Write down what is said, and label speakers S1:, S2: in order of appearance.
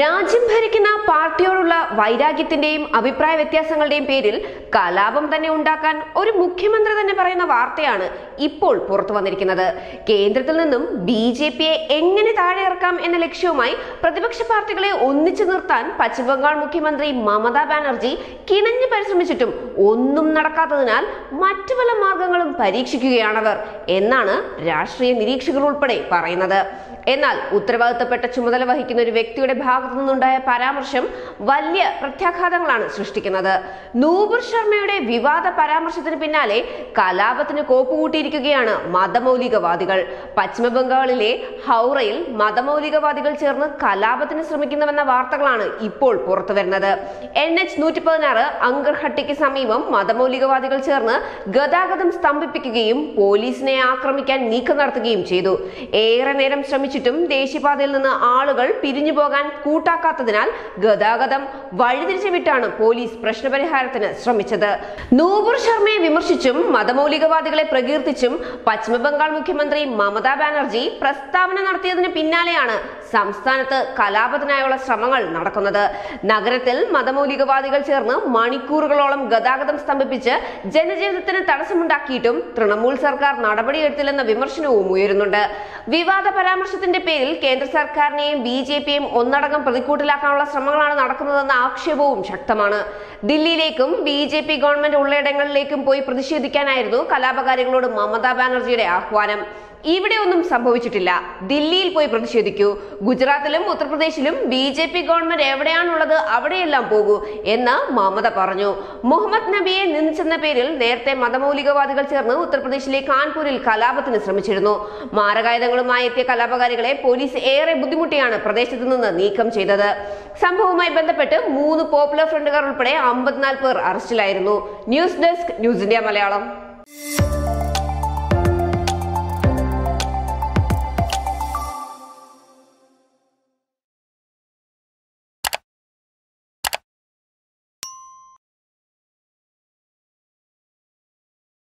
S1: രാജ്യം ഭരിക്കുന്ന പാർട്ടിയോടുള്ള വൈരാഗ്യത്തിന്റെയും അഭിപ്രായ വ്യത്യാസങ്ങളുടെയും പേരിൽ കലാപം തന്നെ ഉണ്ടാക്കാൻ ഒരു മുഖ്യമന്ത്രി തന്നെ പറയുന്ന വാർത്തയാണ് ഇപ്പോൾ പുറത്തു വന്നിരിക്കുന്നത്. കേന്ദ്രത്തിൽ നിന്നും ബി ജെ പിയെ എങ്ങനെ താഴെ ഇറക്കാം എന്ന ലക്ഷ്യവുമായി പ്രതിപക്ഷ പാർട്ടികളെ ഒന്നിച്ചു നിർത്താൻ പശ്ചിമബംഗാൾ മുഖ്യമന്ത്രി മമതാ ബാനർജി കിണഞ്ഞു പരിശ്രമിച്ചിട്ടും ഒന്നും നടക്കാത്തതിനാൽ മറ്റു പല മാർഗങ്ങളും പരീക്ഷിക്കുകയാണവർ എന്നാണ് രാഷ്ട്രീയ നിരീക്ഷകർ ഉൾപ്പെടെ പറയുന്നത്. എന്നാൽ ഉത്തരവാദിത്തപ്പെട്ട ചുമതല വഹിക്കുന്ന ഒരു വ്യക്തിയുടെ ഭാഗത്തു നിന്നുണ്ടായ പരാമർശം വലിയ പ്രത്യാഘാതങ്ങളാണ് സൃഷ്ടിക്കുന്നത്. നൂപുർ ശർമ്മയുടെ വിവാദ പരാമർശത്തിന് പിന്നാലെ കലാപത്തിന് കോപ്പുകൂട്ടിയിരിക്കുകയാണ് മതമൗലികവാദികൾ. പശ്ചിമബംഗാളിലെ ഹൗറയിൽ മതമൗലികവാദികൾ ചേർന്ന് കലാപത്തിന് ശ്രമിക്കുന്നുവെന്ന വാർത്തകളാണ് ഇപ്പോൾ പുറത്തുവരുന്നത്. എൻ എച്ച് നൂറ്റി പതിനാറ് അങ്കർഹട്ടിക്ക് സമീപം മതമൗലികവാദികൾ ചേർന്ന് ഗതാഗതം സ്തംഭിപ്പിക്കുകയും പോലീസിനെ ആക്രമിക്കാൻ നീക്കം നടത്തുകയും ചെയ്തു. ഏറെ നേരം ശ്രമിച്ചിട്ടും ദേശീയപാതയിൽ നിന്ന് ആളുകൾ പിരിഞ്ഞു പോകാൻ കൂട്ടാക്കാത്തതിനാൽ ഗതാഗതം വഴിതിരിച്ചു വിട്ടാണ് പോലീസ് പ്രശ്നപരിഹാരത്തിന് ശ്രമിച്ചത്. നൂപുർ ശർമ്മയെ വിമർശിച്ചും മതമൗലികവാദികളെ പ്രകീർത്തിച്ചും പശ്ചിമബംഗാൾ മുഖ്യമന്ത്രി മമതാ ബാനർജി പ്രസ്താവന നടത്തിയതിന് പിന്നാലെയാണ് സംസ്ഥാനത്ത് കലാപത്തിനായുള്ള ശ്രമങ്ങൾ നടക്കുന്നത്. നഗരത്തിൽ മതമൗലികവാദികൾ ചേർന്ന് മണിക്കൂറുകളോളം ഗതാഗതം സ്തംഭിപ്പിച്ച് ജനജീവിതത്തിന് തടസ്സമുണ്ടാക്കിയിട്ടും തൃണമൂൽ സർക്കാർ നടപടിയെടുത്തില്ലെന്ന വിമർശനവും ഉയരുന്നുണ്ട്. വിവാദ പരാമർശത്തിന്റെ പേരിൽ കേന്ദ്ര സർക്കാരിനെയും ബി ജെ പിയെയും ഒന്നടങ്കം പ്രതിക്കൂട്ടിലാക്കാനുള്ള ശ്രമങ്ങളാണ് നടക്കുന്നതെന്ന ആക്ഷേപവും ശക്തമാണ്. ദില്ലിയിലേക്കും ബി ജെ പി ഗവൺമെന്റ് ഉള്ളയിടങ്ങളിലേക്കും പോയി പ്രതിഷേധിക്കാനായിരുന്നു കലാപകാരികളോട് മമതാ ബാനർജിയുടെ ആഹ്വാനം. ഇവിടെ ഒന്നും സംഭവിച്ചിട്ടില്ല. ദില്ലിയിൽ പോയി പ്രതിഷേധിക്കൂ. ഗുജറാത്തിലും ഉത്തർപ്രദേശിലും ബി ജെ പി ഗവൺമെന്റ് എവിടെയാണുള്ളത് അവിടെയെല്ലാം പോകൂ എന്ന് മമത പറഞ്ഞു. മുഹമ്മദ് നബിയെ നിന്ദിച്ചെന്ന പേരിൽ നേരത്തെ മതമൗലികവാദികൾ ചേർന്ന് ഉത്തർപ്രദേശിലെ കാൺപൂരിൽ കലാപത്തിന് ശ്രമിച്ചിരുന്നു. മാരകായുധങ്ങളുമായി എത്തിയ കലാപകാരികളെ പോലീസ് ഏറെ ബുദ്ധിമുട്ടിയാണ് പ്രദേശത്തു നിന്ന് നീക്കം ചെയ്തത്. സംഭവവുമായി ബന്ധപ്പെട്ട് മൂന്ന് പോപ്പുലർ ഫ്രണ്ടുകാർ ഉൾപ്പെടെ അമ്പത്തിനാല് പേർ അറസ്റ്റിലായിരുന്നു. News desk news India Malayalam.